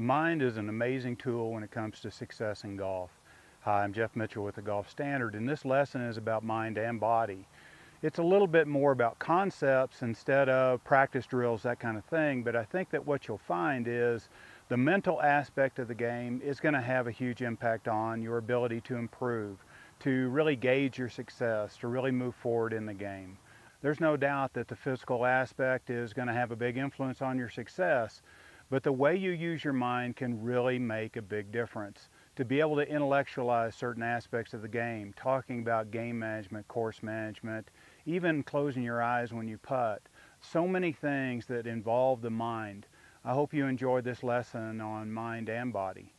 The mind is an amazing tool when it comes to success in golf. Hi, I'm Jeff Mitchell with the Golf Standard, and this lesson is about mind and body. It's a little bit more about concepts instead of practice drills, that kind of thing, but I think that what you'll find is the mental aspect of the game is going to have a huge impact on your ability to improve, to really gauge your success, to really move forward in the game. There's no doubt that the physical aspect is going to have a big influence on your success, but the way you use your mind can really make a big difference. To be able to intellectualize certain aspects of the game, talking about game management, course management, even closing your eyes when you putt. So many things that involve the mind. I hope you enjoyed this lesson on mind and body.